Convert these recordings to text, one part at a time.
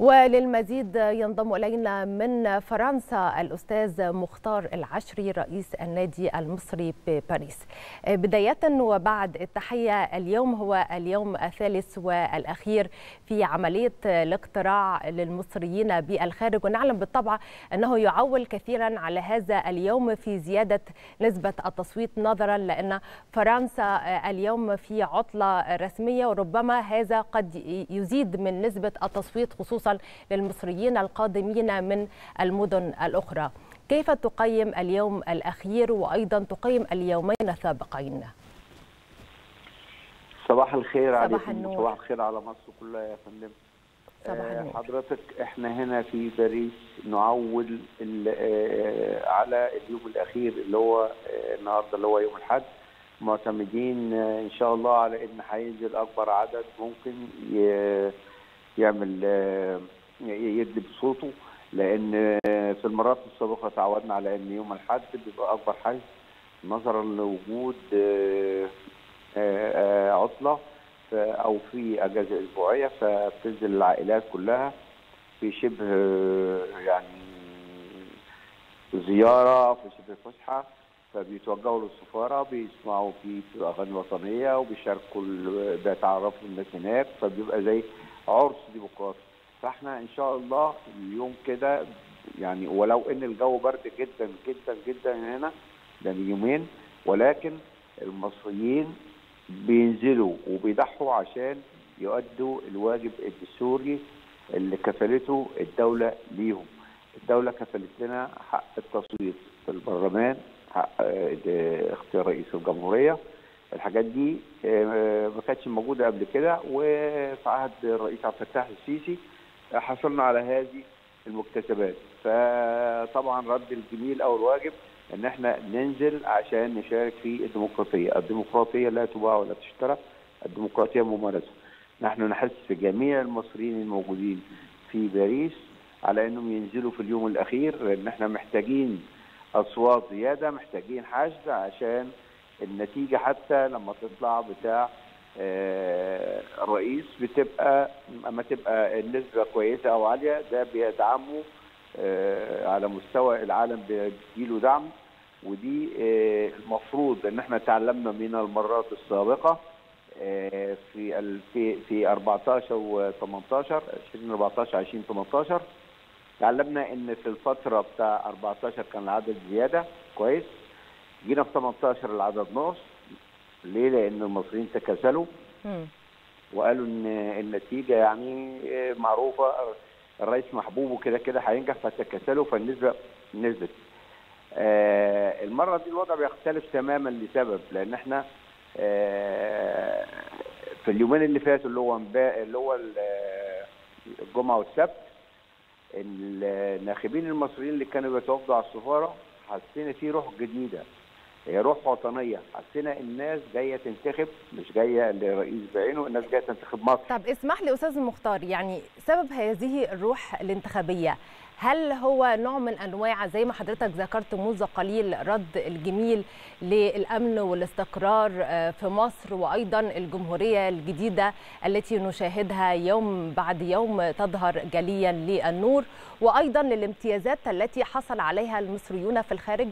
وللمزيد ينضم إلينا من فرنسا الأستاذ مختار العشري رئيس النادي المصري بباريس. بداية وبعد التحية اليوم هو اليوم الثالث والأخير في عملية الاقتراع للمصريين بالخارج ونعلم بالطبع أنه يعول كثيرا على هذا اليوم في زيادة نسبة التصويت نظرا لأن فرنسا اليوم في عطلة رسمية وربما هذا قد يزيد من نسبة التصويت خصوصا للمصريين القادمين من المدن الأخرى. كيف تقيم اليوم الأخير وأيضا تقيم اليومين السابقين؟ صباح الخير صباح عليكم النور. صباح الخير على مصر كلها يا فندم. صباح آه، النور. حضرتك إحنا هنا في باريس نعول آه، على اليوم الأخير اللي هو آه، النهارده اللي هو يوم الأحد. معتمدين إن شاء الله على إن هينزل أكبر عدد ممكن يعمل آه، يدي بصوته لأن آه، في المرات السابقة تعودنا على إن يوم الأحد بيبقى أكبر حجز نظرا لوجود آه، عطلة أو في أجازة أسبوعية فبتنزل العائلات كلها في شبه يعني زيارة في شبه فسحة فبيتوجهوا للسفارة بيسمعوا في اغاني وطنية وبيشاركوا بيتعرفوا الناس هناك فبيبقى زي عرس ديمقراطي فاحنا إن شاء الله اليوم كده يعني ولو إن الجو برد جدا جدا جدا هنا ده من يومين ولكن المصريين بينزلوا وبيضحوا عشان يؤدوا الواجب الدستوري اللي كفلته الدولة ليهم. الدولة كفلت لنا حق التصويت في البرلمان حق آه، اختيار رئيس الجمهورية. الحاجات دي آه، ما كانتش موجودة قبل كده. وفي عهد الرئيس عبد الفتاح السيسي آه، حصلنا على هذه المكتسبات. فطبعا رد الجميل أو الواجب إن إحنا ننزل عشان نشارك في الديمقراطية، الديمقراطية لا تباع ولا تشترى، الديمقراطية ممارسة. نحن نحث جميع المصريين الموجودين في باريس على إنهم ينزلوا في اليوم الأخير لأن إحنا محتاجين أصوات زيادة، محتاجين حشد عشان النتيجة حتى لما تطلع بتاع آه، الرئيس بتبقى أما تبقى النسبة كويسة أو عالية ده بيدعمه آه، على مستوى العالم بيديله دعم. ودي آه، المفروض إن إحنا تعلمنا من المرات السابقة آه، في في في 14 و 18 2014 2018 تعلمنا إن في الفترة بتاع 14 كان العدد زيادة كويس. جينا في 18 العدد نقص ليه؟ لأن المصريين تكاسلوا. وقالوا إن النتيجة يعني معروفة الرئيس محبوب وكده كده هينجح فتكاسلوا فالنسبة نزلت. آه المرة دي الوضع بيختلف تماما لسبب لأن إحنا آه في اليومين اللي فاتوا اللي هو اللي هو ال- الجمعة والسبت الناخبين المصريين اللي كانوا بيتوافدوا على السفارة حسينا في روح جديدة هي روح وطنية. حسينا الناس جاية تنتخب مش جاية لرئيس بعينه الناس جاية تنتخب مصر. طب اسمح لي أستاذ المختار يعني سبب هذه الروح الانتخابية هل هو نوع من أنواع زي ما حضرتك ذكرت منذ قليل رد الجميل للأمن والاستقرار آه، في مصر وأيضا الجمهورية الجديدة التي نشاهدها يوم بعد يوم تظهر جليا للنور وأيضا للامتيازات التي حصل عليها المصريون في الخارج؟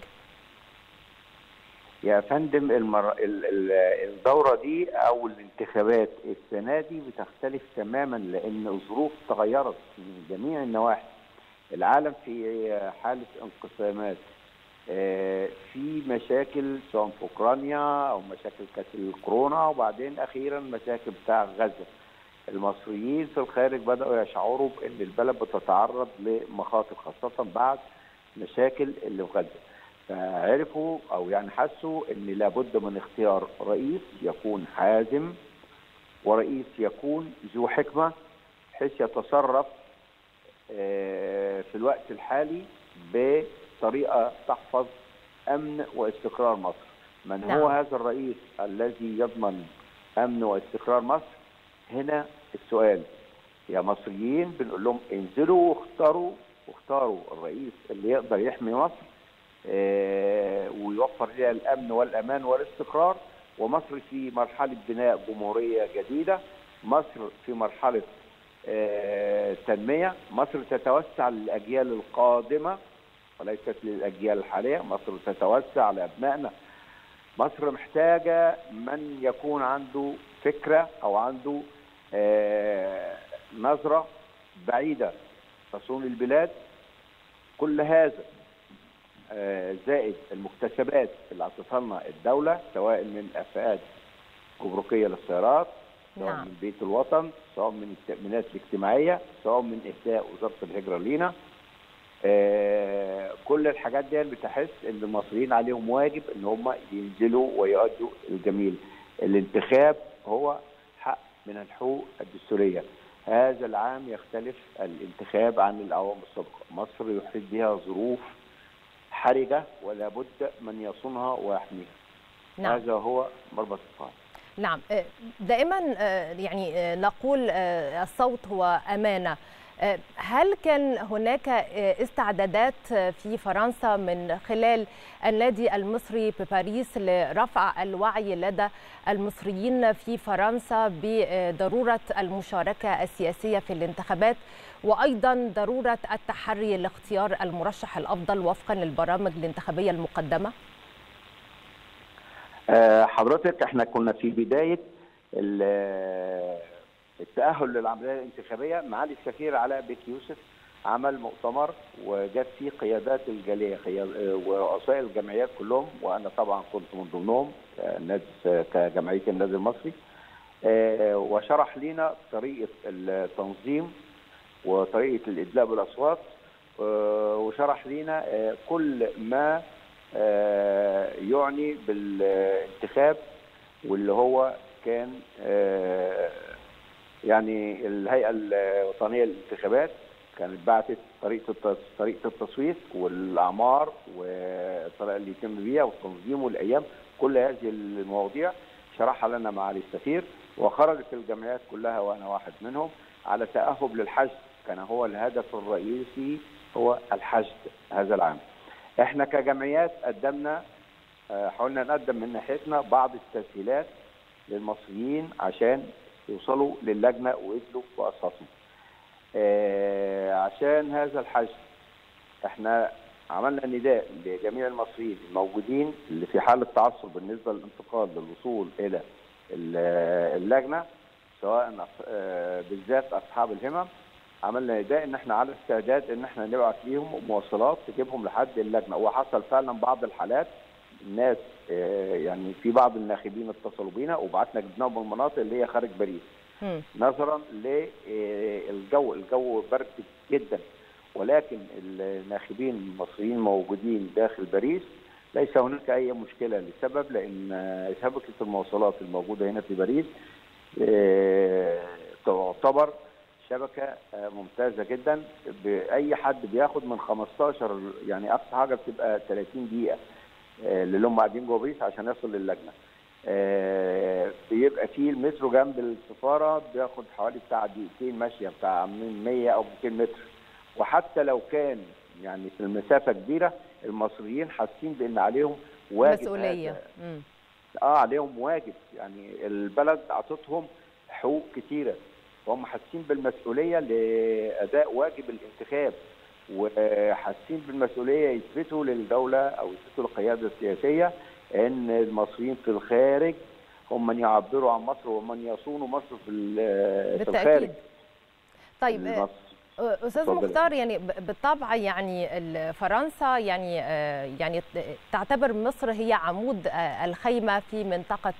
يا فندم المر... ال- ال- الدورة دي أو الانتخابات السنة دي بتختلف تماما لأن الظروف تغيرت من جميع النواحي. العالم في حالة انقسامات. آه، في مشاكل سواء في أوكرانيا أو مشاكل كانت الكورونا وبعدين أخيرا مشاكل بتاع غزة. المصريين في الخارج بدأوا يشعروا بان البلد بتتعرض لمخاطر خاصة بعد مشاكل اللي في غزة. فعرفوا أو يعني حسوا إن لابد من اختيار رئيس يكون حازم ورئيس يكون ذو حكمة بحيث يتصرف آه، في الوقت الحالي بطريقة تحفظ أمن واستقرار مصر. من نعم. هو هذا الرئيس الذي يضمن أمن واستقرار مصر؟ هنا السؤال يا مصريين بنقول لهم انزلوا واختاروا واختاروا الرئيس اللي يقدر يحمي مصر ويوفر لها الأمن والأمان والاستقرار. ومصر في مرحلة بناء جمهورية جديدة. مصر في مرحلة آه، التنميه مصر تتوسع للأجيال القادمة وليست للأجيال الحالية. مصر تتوسع لأبنائنا. مصر محتاجة من يكون عنده فكرة أو عنده آه نظرة بعيدة. تصون البلاد. كل هذا آه زائد المكتسبات اللي اعطتها لنا الدولة سواء من افئات جمركيه للسيارات سواء نعم. من بيت الوطن سواء من التأمينات الاجتماعية سواء من إهداء وزارة الهجرة لينا. آه كل الحاجات دي بتحس إن المصريين عليهم واجب إن هم ينزلوا ويؤدوا الجميل. الانتخاب هو حق من الحقوق الدستورية. هذا العام يختلف الانتخاب عن الاعوام السابقة. مصر يحيط بها ظروف حرجة ولا بد من يصونها ويحميها. نعم. هذا هو مربط الفرس نعم. دائما يعني نقول الصوت هو أمانة. هل كان هناك استعدادات في فرنسا من خلال النادي المصري بباريس لرفع الوعي لدى المصريين في فرنسا بضرورة المشاركة السياسية في الانتخابات وأيضا ضرورة التحري لاختيار المرشح الأفضل وفقا للبرامج الانتخابية المقدمة؟ حضرتك إحنا كنا في بداية التأهل للعملية الانتخابية معالي السفير علاء بيك يوسف عمل مؤتمر وجاب فيه قيادات الجالية ورؤساء الجمعيات كلهم وأنا طبعا كنت من ضمنهم كجمعية النادي المصري. وشرح لنا طريقة التنظيم وطريقة الإدلاء بالأصوات. وشرح لنا كل ما يعني بالانتخاب واللي هو كان يعني الهيئة الوطنية للانتخابات كانت بعتت طريقة طريقة التصويت والأعمار والطريقة اللي يتم بيها والتنظيم والأيام كل هذه المواضيع شرحها لنا معالي السفير وخرجت الجمعيات كلها وأنا واحد منهم على تأهب للحشد كان هو الهدف الرئيسي هو الحشد هذا العام. إحنا كجمعيات قدمنا حاولنا نقدم من ناحيتنا بعض التسهيلات للمصريين عشان يوصلوا للجنة ويدلوا باصواتهم. عشان هذا الحشد إحنا عملنا نداء لجميع المصريين الموجودين اللي في حالة تعثر بالنسبة للانتقال للوصول إلى اللجنة سواء بالذات أصحاب الهمم عملنا نداء إن إحنا على استعداد إن إحنا نبعت ليهم مواصلات تجيبهم لحد اللجنة وحصل فعلا بعض الحالات الناس يعني في بعض الناخبين اتصلوا بينا وبعتنا جبناهم من المناطق اللي هي خارج باريس. نظرا للجو الجو برد جدا. ولكن الناخبين المصريين موجودين داخل باريس ليس هناك أي مشكلة لسبب لأن شبكه المواصلات الموجودة هنا في باريس تعتبر شبكة ممتازة جدا. بأي حد بياخد من 15 يعني أقصى حاجة بتبقى 30 دقيقة. اللي هم قاعدين جوه باريس عشان يصل للجنة. بيبقى في المترو جنب السفارة بياخد حوالي بتاع دقيقتين ماشية بتاع 100 أو 200 متر. وحتى لو كان يعني في المسافة كبيرة المصريين حاسين بإن عليهم واجب مسؤولية. آه عليهم واجب. يعني البلد أعطتهم حقوق كتيرة. وهم حاسين بالمسؤولية لأداء واجب الانتخاب. وحاسين بالمسؤولية يثبتوا للدولة أو يثبتوا للقيادة السياسية إن المصريين في الخارج هم من يعبروا عن مصر ومن يصونوا مصر في, الخارج. طيب أستاذ مختار يعني بالطبع يعني فرنسا يعني يعني تعتبر مصر هي عمود الخيمة في منطقة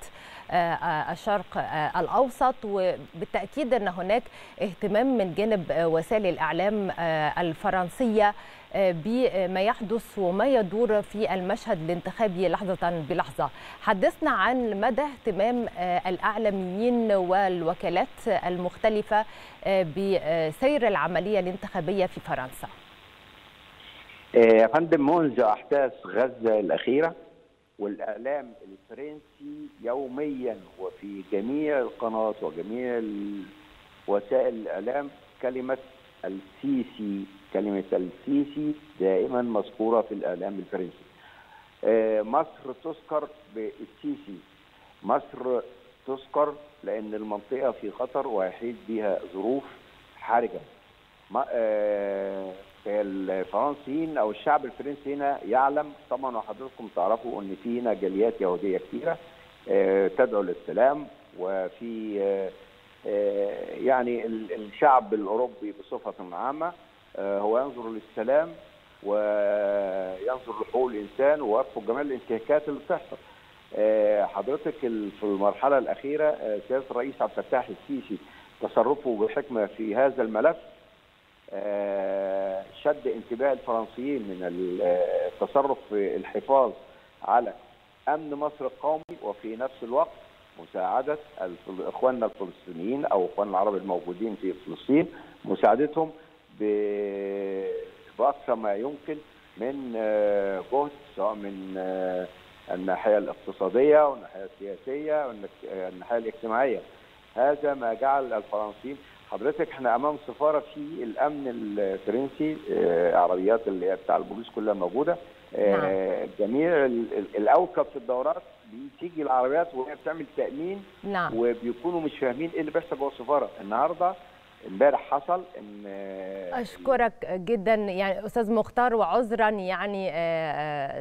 الشرق الأوسط وبالتأكيد إن هناك اهتمام من جانب وسائل الإعلام الفرنسية بما يحدث وما يدور في المشهد الانتخابي لحظة بلحظة. حدثنا عن مدى اهتمام الإعلاميين والوكالات المختلفة بسير العملية الانتخابية في فرنسا. يا فندم منذ أحداث غزة الأخيرة والإعلام الفرنسي يوميا وفي جميع القنوات وجميع وسائل الإعلام كلمة السيسي كلمة السيسي دائما مذكورة في الإعلام الفرنسي. مصر تذكر بالسيسي مصر تذكر لأن المنطقة في خطر ويحيط بها ظروف حرجة الفرنسيين أو الشعب الفرنسي هنا يعلم طبعا وحضراتكم تعرفوا إن في هنا جاليات يهودية كثيره تدعو للسلام وفي يعني الشعب الأوروبي بصفة عامة هو ينظر للسلام وينظر لحقوق الإنسان ويرفض جميع الانتهاكات اللي بتحصل. حضرتك في المرحلة الأخيرة سياده الرئيس عبد الفتاح السيسي تصرفه بحكمة في هذا الملف شد انتباه الفرنسيين من التصرف في الحفاظ على أمن مصر القومي وفي نفس الوقت مساعدة إخواننا الفلسطينيين أو اخواننا العرب الموجودين في فلسطين مساعدتهم بأقصى ما يمكن من جهد سواء من الناحية الاقتصادية والناحية السياسية والناحية الاجتماعية. هذا ما جعل الفرنسيين حضرتك إحنا أمام سفارة في الأمن الفرنسي عربيات اللي هي بتاع البوليس كلها موجودة نعم. جميع الاوكب في الدورات بتيجي العربيات وهي بتعمل تأمين نعم. وبيكونوا مش فاهمين إيه اللي بيحصل جوه السفارة النهارده امبارح حصل إن أشكرك جدا يعني أستاذ مختار وعذرا يعني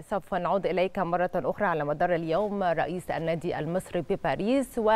سوف نعود إليك مرة أخرى على مدار اليوم رئيس النادي المصري بباريس و